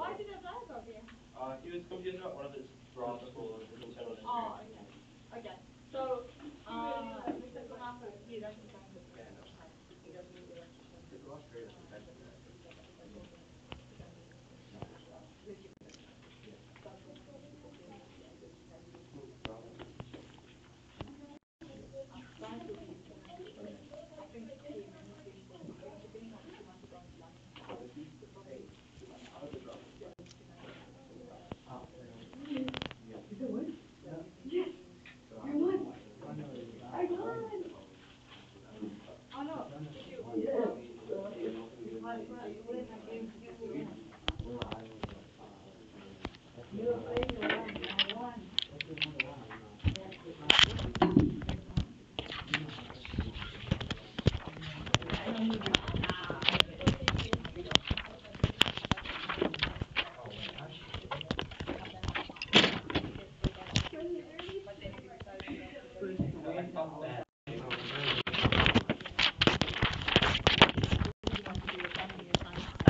Why did a dad go here? Uh, he was confused about one of his Uh,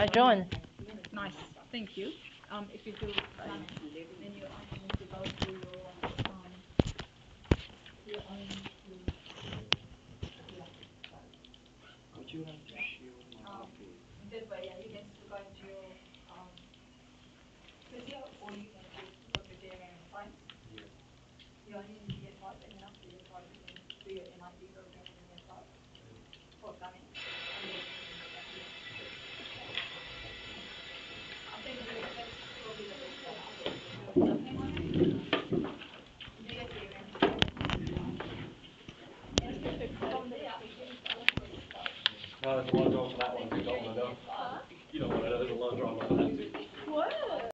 John, Nice, thank you. Um, if you do, um, then you to go to your, um, only. Would you like to shield my Um, yeah, you can go into your, um, or you can. You only need to get and after you five, you can do your program No, there's a lot of drama for that one, you don't wanna know. You don't wanna know, there's a lot of drama on that